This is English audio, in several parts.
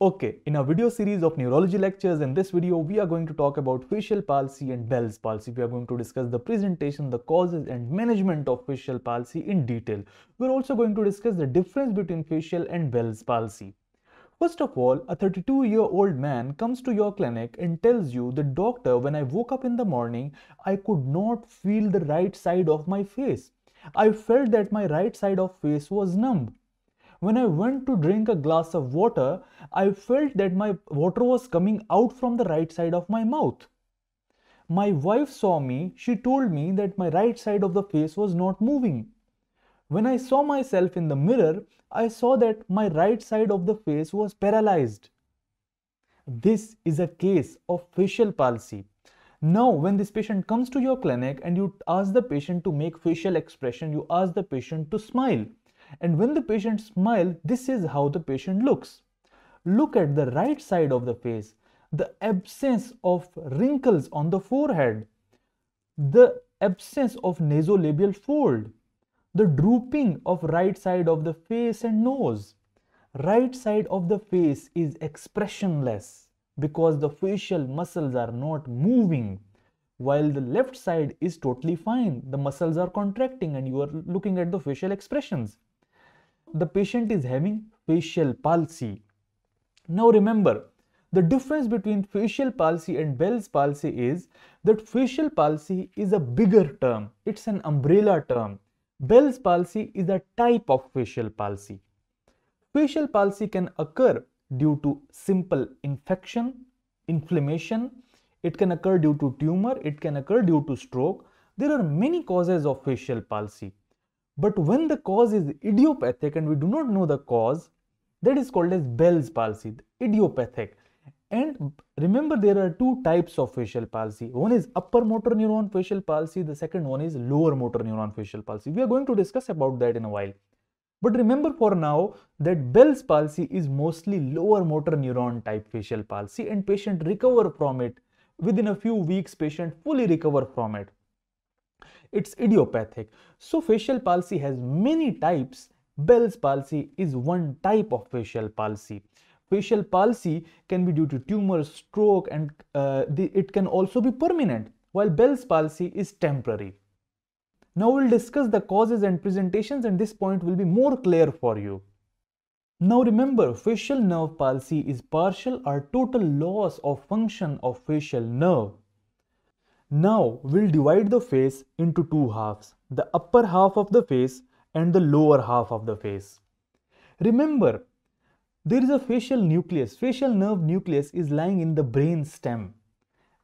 Okay, in our video series of neurology lectures, in this video, we are going to talk about facial palsy and Bell's palsy. We are going to discuss the presentation, the causes and management of facial palsy in detail. We're also going to discuss the difference between facial and Bell's palsy. First of all, a 32 year old man comes to your clinic and tells you the doctor, when I woke up in the morning, I could not feel the right side of my face. I felt that my right side of face was numb. When I went to drink a glass of water, I felt that my water was coming out from the right side of my mouth. My wife saw me, she told me that my right side of the face was not moving. When I saw myself in the mirror, I saw that my right side of the face was paralyzed. This is a case of facial palsy. Now, when this patient comes to your clinic and you ask the patient to make facial expression, you ask the patient to smile. And when the patient smiles, this is how the patient looks. Look at the right side of the face, the absence of wrinkles on the forehead, the absence of nasolabial fold, the drooping of right side of the face and nose. Right side of the face is expressionless because the facial muscles are not moving while the left side is totally fine. The muscles are contracting and you are looking at the facial expressions the patient is having facial palsy. Now remember, the difference between facial palsy and Bell's palsy is that facial palsy is a bigger term. It's an umbrella term. Bell's palsy is a type of facial palsy. Facial palsy can occur due to simple infection, inflammation. It can occur due to tumor. It can occur due to stroke. There are many causes of facial palsy. But when the cause is idiopathic and we do not know the cause, that is called as Bell's palsy, idiopathic. And remember, there are two types of facial palsy. One is upper motor neuron facial palsy. The second one is lower motor neuron facial palsy. We are going to discuss about that in a while. But remember for now that Bell's palsy is mostly lower motor neuron type facial palsy and patient recover from it. Within a few weeks, patient fully recover from it it's idiopathic. So facial palsy has many types. Bell's palsy is one type of facial palsy. Facial palsy can be due to tumor, stroke, and uh, the, it can also be permanent, while Bell's palsy is temporary. Now we'll discuss the causes and presentations and this point will be more clear for you. Now remember, facial nerve palsy is partial or total loss of function of facial nerve. Now we'll divide the face into two halves, the upper half of the face and the lower half of the face. Remember, there is a facial nucleus. Facial nerve nucleus is lying in the brain stem.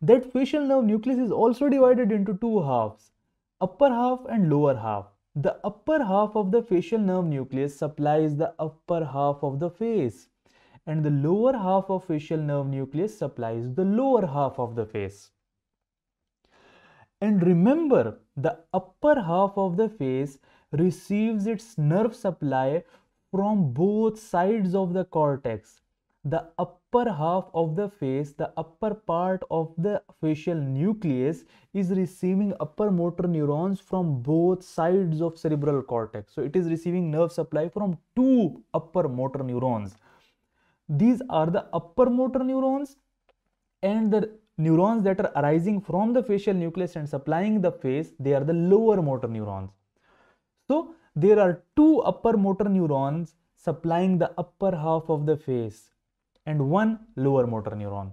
That facial nerve nucleus is also divided into two halves, upper half and lower half. The upper half of the facial nerve nucleus supplies the upper half of the face and the lower half of facial nerve nucleus supplies the lower half of the face. And remember, the upper half of the face receives its nerve supply from both sides of the cortex. The upper half of the face, the upper part of the facial nucleus is receiving upper motor neurons from both sides of cerebral cortex. So it is receiving nerve supply from two upper motor neurons. These are the upper motor neurons and the neurons that are arising from the facial nucleus and supplying the face, they are the lower motor neurons. So there are two upper motor neurons supplying the upper half of the face and one lower motor neuron.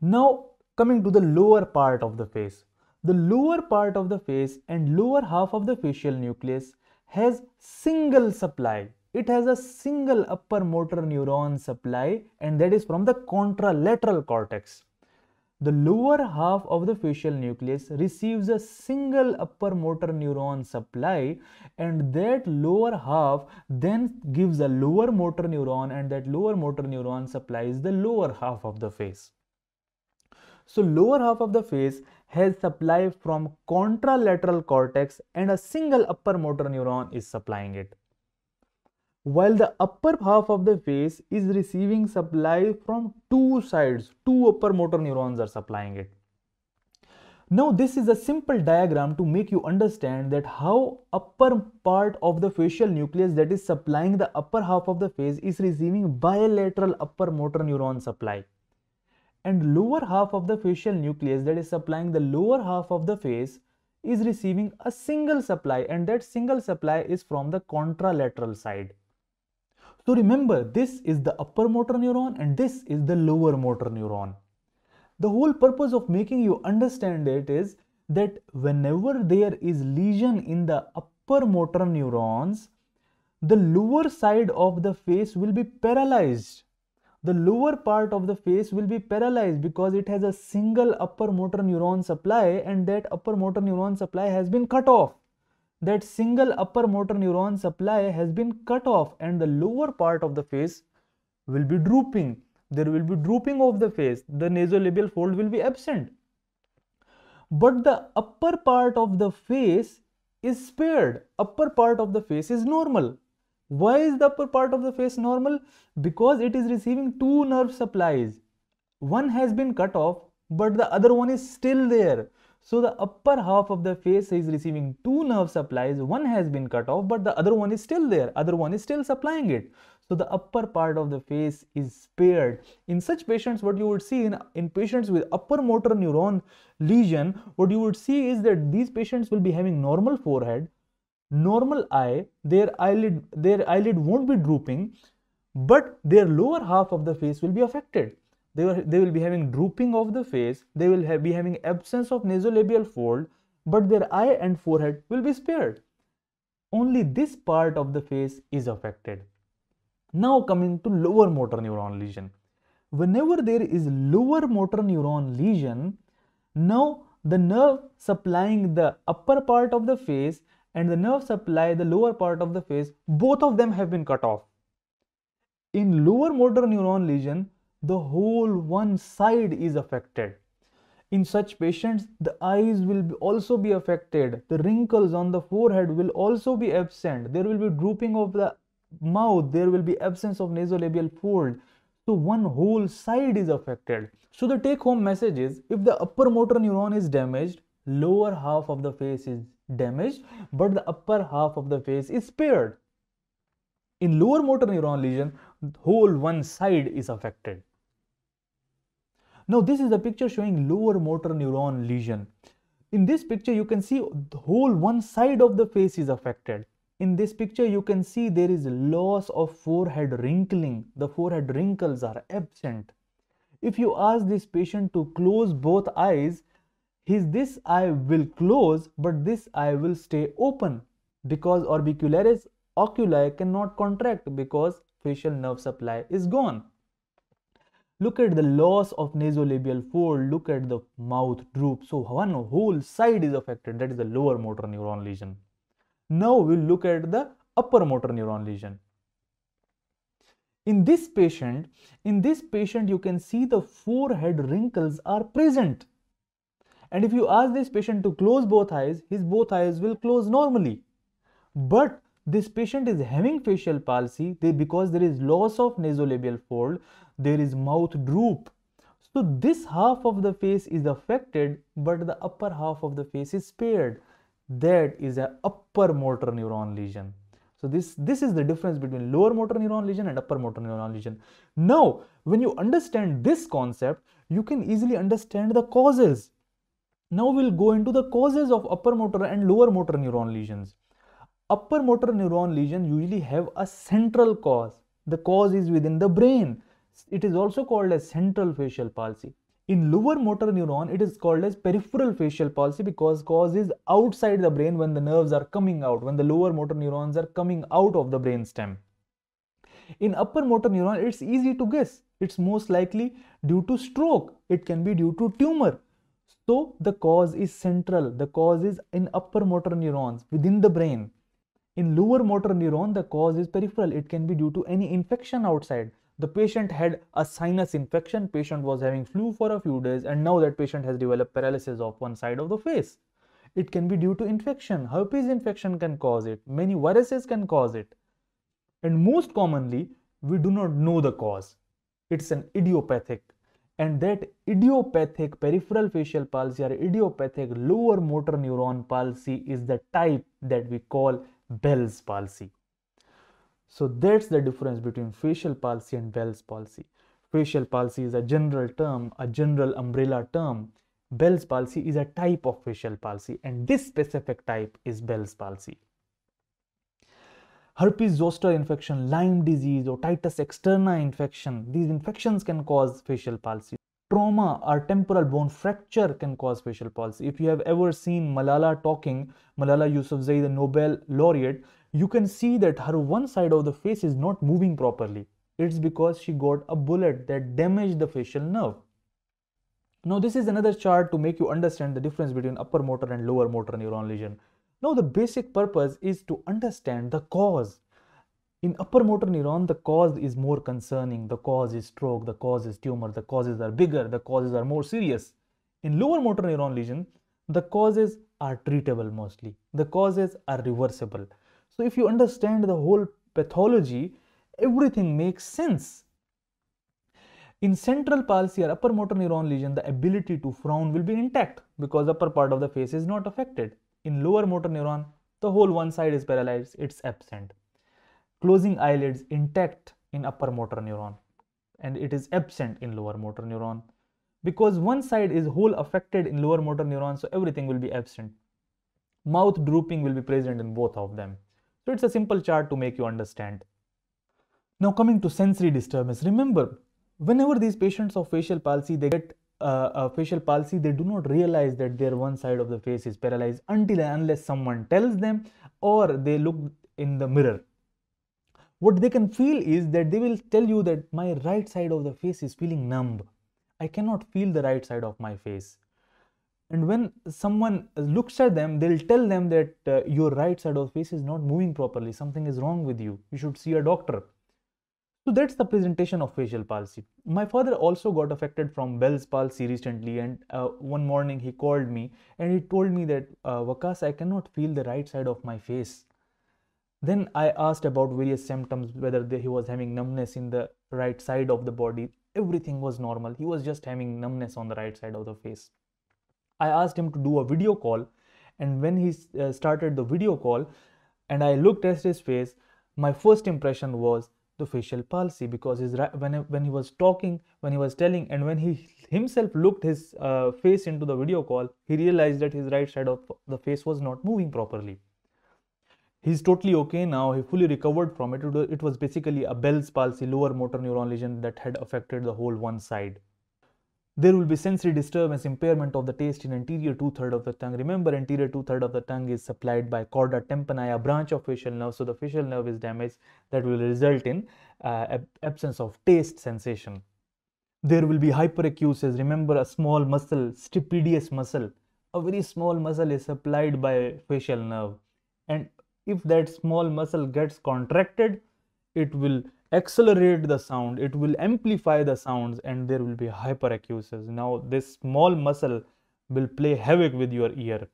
Now coming to the lower part of the face. The lower part of the face and lower half of the facial nucleus has single supply it has a single upper motor neuron supply and that is from the contralateral cortex. The lower half of the facial nucleus receives a single upper motor neuron supply and that lower half then gives a lower motor neuron and that lower motor neuron supplies the lower half of the face. So lower half of the face has supply from contralateral cortex and a single upper motor neuron is supplying it while the upper half of the face is receiving supply from two sides two upper motor neurons are supplying it Now this is a simple diagram to make you understand that how upper part of the facial nucleus that is supplying the upper half of the face is receiving bilateral upper motor neuron supply and lower half of the facial nucleus that is supplying the lower half of the face is receiving a single supply and that single supply is from the contralateral side. So remember this is the upper motor neuron and this is the lower motor neuron. The whole purpose of making you understand it is that whenever there is lesion in the upper motor neurons, the lower side of the face will be paralyzed the lower part of the face will be paralyzed because it has a single upper motor neuron supply and that upper motor neuron supply has been cut off. That single upper motor neuron supply has been cut off and the lower part of the face will be drooping. There will be drooping of the face. The nasolabial fold will be absent. But the upper part of the face is spared. Upper part of the face is normal. Why is the upper part of the face normal? Because it is receiving two nerve supplies. One has been cut off, but the other one is still there. So the upper half of the face is receiving two nerve supplies. One has been cut off, but the other one is still there. Other one is still supplying it. So the upper part of the face is spared. In such patients, what you would see in, in patients with upper motor neuron lesion, what you would see is that these patients will be having normal forehead, normal eye, their eyelid, their eyelid won't be drooping, but their lower half of the face will be affected. They will, they will be having drooping of the face, they will have, be having absence of nasolabial fold, but their eye and forehead will be spared. Only this part of the face is affected. Now coming to lower motor neuron lesion. Whenever there is lower motor neuron lesion, now the nerve supplying the upper part of the face and the nerve supply the lower part of the face, both of them have been cut off. In lower motor neuron lesion, the whole one side is affected. In such patients, the eyes will also be affected. The wrinkles on the forehead will also be absent. There will be drooping of the mouth. There will be absence of nasolabial fold. So one whole side is affected. So the take home message is if the upper motor neuron is damaged, lower half of the face is damaged but the upper half of the face is spared. In lower motor neuron lesion, whole one side is affected. Now this is a picture showing lower motor neuron lesion. In this picture you can see the whole one side of the face is affected. In this picture you can see there is loss of forehead wrinkling. The forehead wrinkles are absent. If you ask this patient to close both eyes, his this eye will close but this eye will stay open because orbicularis oculi cannot contract because facial nerve supply is gone. Look at the loss of nasolabial fold, look at the mouth droop. So one whole side is affected, that is the lower motor neuron lesion. Now we'll look at the upper motor neuron lesion. In this patient, in this patient you can see the forehead wrinkles are present. And if you ask this patient to close both eyes, his both eyes will close normally. But this patient is having facial palsy they, because there is loss of nasolabial fold, there is mouth droop. So this half of the face is affected, but the upper half of the face is spared. That is a upper motor neuron lesion. So this, this is the difference between lower motor neuron lesion and upper motor neuron lesion. Now, when you understand this concept, you can easily understand the causes. Now we'll go into the causes of upper motor and lower motor neuron lesions. Upper motor neuron lesion usually have a central cause. The cause is within the brain. It is also called as central facial palsy. In lower motor neuron, it is called as peripheral facial palsy because cause is outside the brain when the nerves are coming out, when the lower motor neurons are coming out of the brain stem. In upper motor neuron, it's easy to guess. It's most likely due to stroke. It can be due to tumor. So the cause is central. The cause is in upper motor neurons within the brain. In lower motor neuron, the cause is peripheral. It can be due to any infection outside. The patient had a sinus infection. Patient was having flu for a few days and now that patient has developed paralysis of one side of the face. It can be due to infection. Herpes infection can cause it. Many viruses can cause it. And most commonly, we do not know the cause. It's an idiopathic and that idiopathic peripheral facial palsy or idiopathic lower motor neuron palsy is the type that we call Bell's palsy. So that's the difference between facial palsy and Bell's palsy. Facial palsy is a general term, a general umbrella term. Bell's palsy is a type of facial palsy and this specific type is Bell's palsy. Herpes zoster infection, Lyme disease or externa infection, these infections can cause facial palsy. Trauma or temporal bone fracture can cause facial palsy. If you have ever seen Malala talking, Malala Yousafzai, the Nobel laureate, you can see that her one side of the face is not moving properly. It's because she got a bullet that damaged the facial nerve. Now this is another chart to make you understand the difference between upper motor and lower motor neuron lesion. Now the basic purpose is to understand the cause. In upper motor neuron, the cause is more concerning. The cause is stroke, the cause is tumor, the causes are bigger, the causes are more serious. In lower motor neuron lesion, the causes are treatable mostly. The causes are reversible. So if you understand the whole pathology, everything makes sense. In central palsy or upper motor neuron lesion, the ability to frown will be intact because upper part of the face is not affected. In lower motor neuron, the whole one side is paralyzed, it's absent. Closing eyelids intact in upper motor neuron and it is absent in lower motor neuron. Because one side is whole affected in lower motor neuron, so everything will be absent. Mouth drooping will be present in both of them. So it's a simple chart to make you understand. Now coming to sensory disturbance, remember whenever these patients of facial palsy they get uh, a facial palsy they do not realize that their one side of the face is paralyzed until and unless someone tells them or they look in the mirror what they can feel is that they will tell you that my right side of the face is feeling numb. I cannot feel the right side of my face. And when someone looks at them they'll tell them that uh, your right side of the face is not moving properly. Something is wrong with you. You should see a doctor. So that's the presentation of facial palsy. My father also got affected from Bell's palsy recently and uh, one morning he called me and he told me that uh, Waqas, I cannot feel the right side of my face. Then I asked about various symptoms, whether he was having numbness in the right side of the body. Everything was normal. He was just having numbness on the right side of the face. I asked him to do a video call and when he uh, started the video call and I looked at his face, my first impression was the facial palsy because his when when he was talking when he was telling and when he himself looked his uh, face into the video call he realized that his right side of the face was not moving properly he's totally okay now he fully recovered from it it was basically a bell's palsy lower motor neuron lesion that had affected the whole one side there will be sensory disturbance, impairment of the taste in anterior two-third of the tongue. Remember, anterior two-third of the tongue is supplied by chorda tympani, a branch of facial nerve. So the facial nerve is damaged that will result in uh, absence of taste sensation. There will be hyperacusis. Remember a small muscle, stapedius muscle. A very small muscle is supplied by facial nerve. And if that small muscle gets contracted, it will accelerate the sound it will amplify the sounds and there will be hyperacusis. Now this small muscle will play havoc with your ear.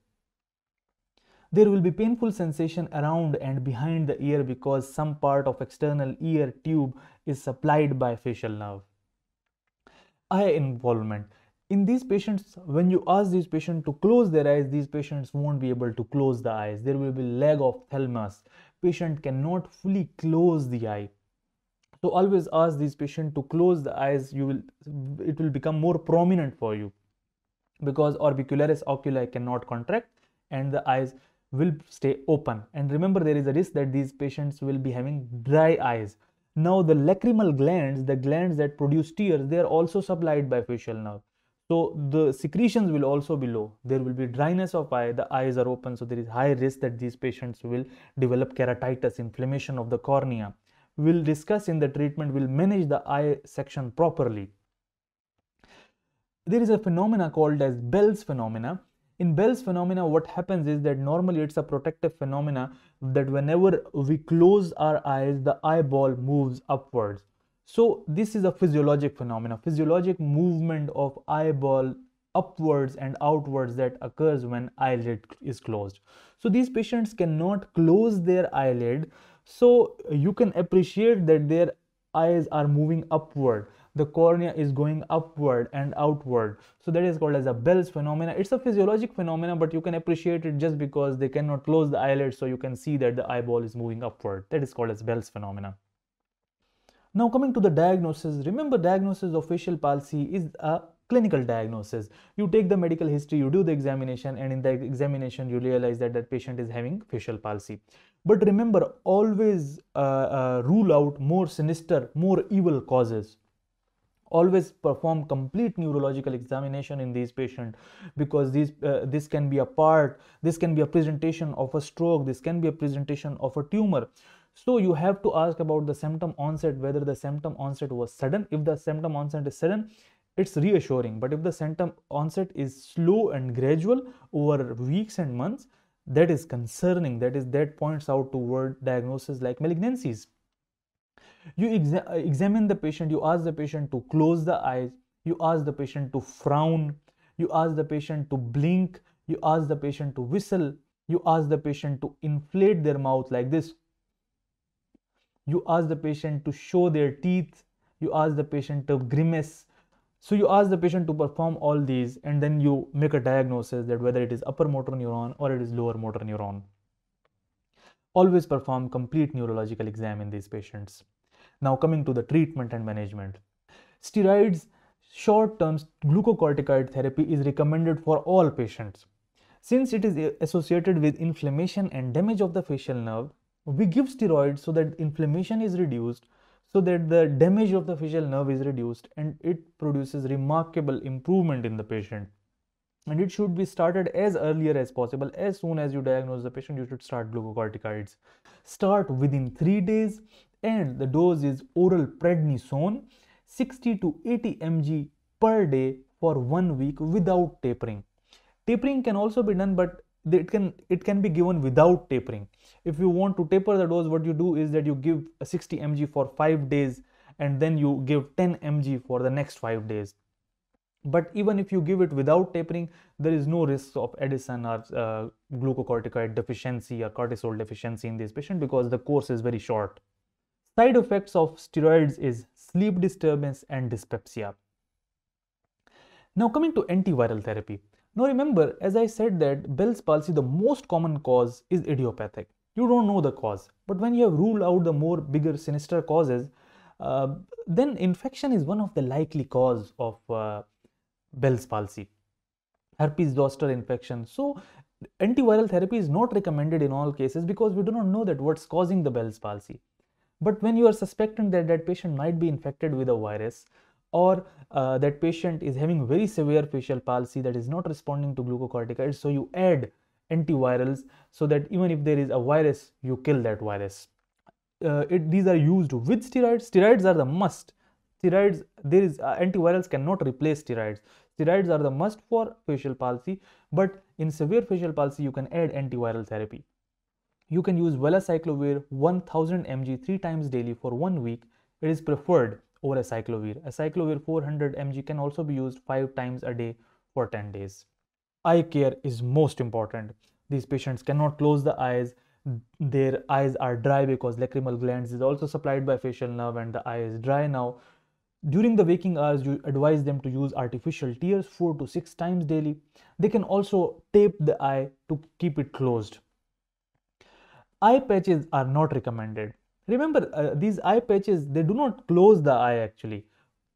There will be painful sensation around and behind the ear because some part of external ear tube is supplied by facial nerve. Eye involvement in these patients when you ask these patients to close their eyes these patients won't be able to close the eyes. There will be lagophthalmos. Patient cannot fully close the eye. So always ask these patients to close the eyes. You will it will become more prominent for you because orbicularis oculi cannot contract and the eyes will stay open. And remember there is a risk that these patients will be having dry eyes. Now the lacrimal glands the glands that produce tears they are also supplied by facial nerve so the secretions will also be low there will be dryness of eye the eyes are open so there is high risk that these patients will develop keratitis inflammation of the cornea We will discuss in the treatment we will manage the eye section properly. There is a phenomena called as Bell's phenomena. In Bell's phenomena, what happens is that normally it's a protective phenomena that whenever we close our eyes, the eyeball moves upwards. So this is a physiologic phenomenon, physiologic movement of eyeball upwards and outwards that occurs when eyelid is closed. So these patients cannot close their eyelid. So you can appreciate that their eyes are moving upward. The cornea is going upward and outward. So that is called as a bell's phenomena. It's a physiologic phenomena but you can appreciate it just because they cannot close the eyelids so you can see that the eyeball is moving upward. That is called as bell's phenomena now coming to the diagnosis remember diagnosis of facial palsy is a clinical diagnosis. You take the medical history you do the examination and in the examination you realize that that patient is having facial palsy. But remember always uh, uh, rule out more sinister more evil causes. Always perform complete neurological examination in these patients because these uh, this can be a part this can be a presentation of a stroke this can be a presentation of a tumor so you have to ask about the symptom onset whether the symptom onset was sudden. If the symptom onset is sudden it's reassuring. But if the symptom onset is slow and gradual over weeks and months that is concerning. That is that points out toward diagnosis like malignancies. You exa examine the patient. You ask the patient to close the eyes. You ask the patient to frown. You ask the patient to blink. You ask the patient to whistle. You ask the patient to inflate their mouth like this you ask the patient to show their teeth you ask the patient to grimace so you ask the patient to perform all these and then you make a diagnosis that whether it is upper motor neuron or it is lower motor neuron. Always perform complete neurological exam in these patients. Now coming to the treatment and management. Steroids short-term glucocorticoid therapy is recommended for all patients. Since it is associated with inflammation and damage of the facial nerve, we give steroids so that inflammation is reduced so that the damage of the facial nerve is reduced and it produces remarkable improvement in the patient. And it should be started as earlier as possible. As soon as you diagnose the patient you should start glucocorticoids. Start within 3 days and the dose is oral prednisone 60 to 80 mg per day for 1 week without tapering. Tapering can also be done but it can it can be given without tapering. If you want to taper the dose what you do is that you give 60 mg for 5 days and then you give 10 mg for the next 5 days. But even if you give it without tapering there is no risk of addison or uh, glucocorticoid deficiency or cortisol deficiency in this patient because the course is very short. Side effects of steroids is sleep disturbance and dyspepsia. Now coming to antiviral therapy now remember, as I said that Bell's palsy, the most common cause is idiopathic. You don't know the cause. But when you have ruled out the more bigger sinister causes, uh, then infection is one of the likely cause of uh, Bell's palsy. Herpes zoster infection. So antiviral therapy is not recommended in all cases because we do not know that what's causing the Bell's palsy. But when you are suspecting that that patient might be infected with a virus, or uh, that patient is having very severe facial palsy that is not responding to glucocorticoids so you add antivirals so that even if there is a virus you kill that virus. Uh, it, these are used with steroids. Steroids are the must. Steroids there is uh, antivirals cannot replace steroids. Steroids are the must for facial palsy but in severe facial palsy you can add antiviral therapy. You can use valacyclovir 1000 mg 3 times daily for 1 week. It is preferred over acyclovir. Acyclovir 400 mg can also be used 5 times a day for 10 days. Eye care is most important. These patients cannot close the eyes. Their eyes are dry because lacrimal glands is also supplied by facial nerve and the eye is dry now. During the waking hours, you advise them to use artificial tears 4 to 6 times daily. They can also tape the eye to keep it closed. Eye patches are not recommended remember uh, these eye patches they do not close the eye actually.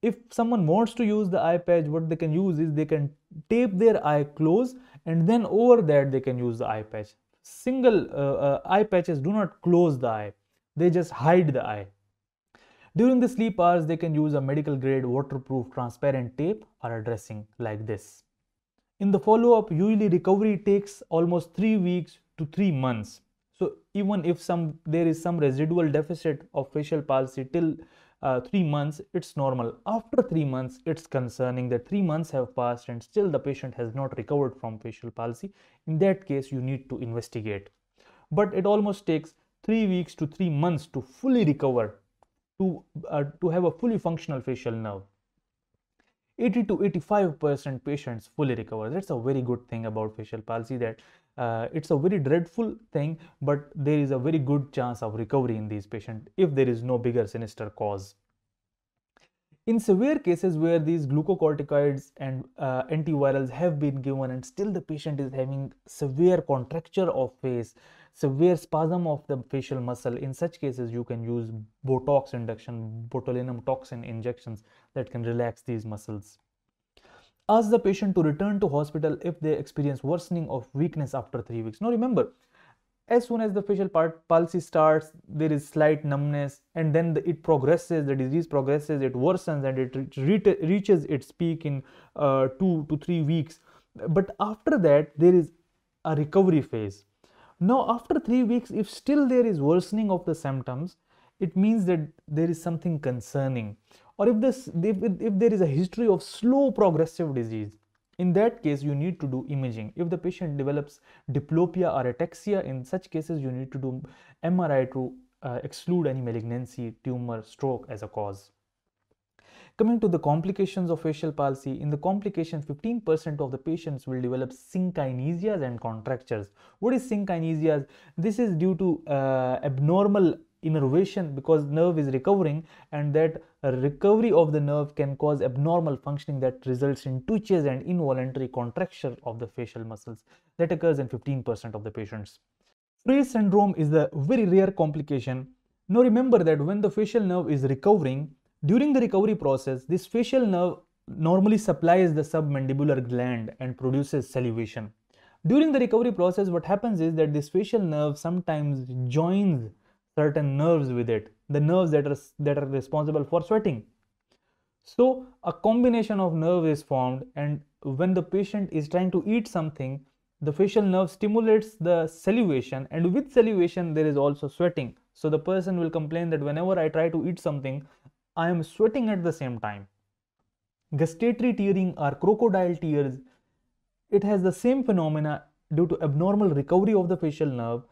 If someone wants to use the eye patch what they can use is they can tape their eye close and then over that they can use the eye patch. Single uh, uh, eye patches do not close the eye. They just hide the eye. During the sleep hours they can use a medical grade waterproof transparent tape or a dressing like this. In the follow up usually recovery takes almost 3 weeks to 3 months so even if some there is some residual deficit of facial palsy till uh, three months, it's normal. After three months, it's concerning that three months have passed and still the patient has not recovered from facial palsy. In that case, you need to investigate. But it almost takes three weeks to three months to fully recover, to, uh, to have a fully functional facial nerve. 80 to 85% patients fully recover. That's a very good thing about facial palsy that uh, it's a very dreadful thing, but there is a very good chance of recovery in these patients if there is no bigger sinister cause. In severe cases where these glucocorticoids and uh, antivirals have been given and still the patient is having severe contracture of face, severe spasm of the facial muscle, in such cases you can use Botox induction, botulinum toxin injections that can relax these muscles. Ask the patient to return to hospital if they experience worsening of weakness after 3 weeks. Now remember, as soon as the facial part palsy starts there is slight numbness and then the, it progresses the disease progresses it worsens and it re reaches its peak in uh, 2 to 3 weeks. But after that there is a recovery phase. Now after 3 weeks if still there is worsening of the symptoms it means that there is something concerning or if this if, if there is a history of slow progressive disease in that case, you need to do imaging. If the patient develops diplopia or ataxia, in such cases, you need to do MRI to uh, exclude any malignancy, tumor, stroke as a cause. Coming to the complications of facial palsy, in the complication, 15% of the patients will develop synkinesias and contractures. What is synkinesias? This is due to uh, abnormal innervation because nerve is recovering and that recovery of the nerve can cause abnormal functioning that results in twitches and involuntary contraction of the facial muscles that occurs in 15% of the patients. Frey's syndrome is the very rare complication. Now remember that when the facial nerve is recovering, during the recovery process, this facial nerve normally supplies the submandibular gland and produces salivation. During the recovery process, what happens is that this facial nerve sometimes joins certain nerves with it, the nerves that are, that are responsible for sweating. So a combination of nerve is formed and when the patient is trying to eat something, the facial nerve stimulates the salivation and with salivation there is also sweating. So the person will complain that whenever I try to eat something, I am sweating at the same time. Gustatory tearing or crocodile tears, it has the same phenomena due to abnormal recovery of the facial nerve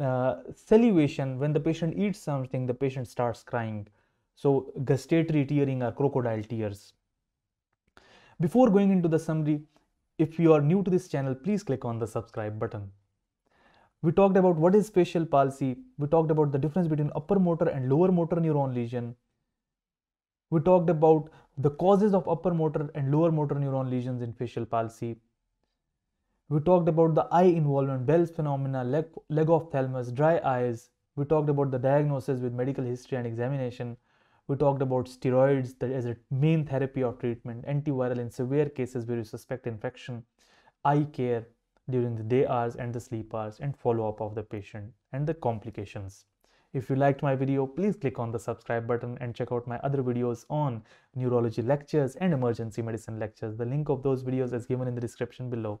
uh, salivation when the patient eats something the patient starts crying. So gustatory tearing or crocodile tears. Before going into the summary if you are new to this channel please click on the subscribe button. We talked about what is facial palsy. We talked about the difference between upper motor and lower motor neuron lesion. We talked about the causes of upper motor and lower motor neuron lesions in facial palsy we talked about the eye involvement, Bell's phenomena, leg, leg of dry eyes. We talked about the diagnosis with medical history and examination. We talked about steroids as a main therapy of treatment, antiviral in severe cases where you suspect infection, eye care during the day hours and the sleep hours, and follow-up of the patient and the complications. If you liked my video, please click on the subscribe button and check out my other videos on neurology lectures and emergency medicine lectures. The link of those videos is given in the description below.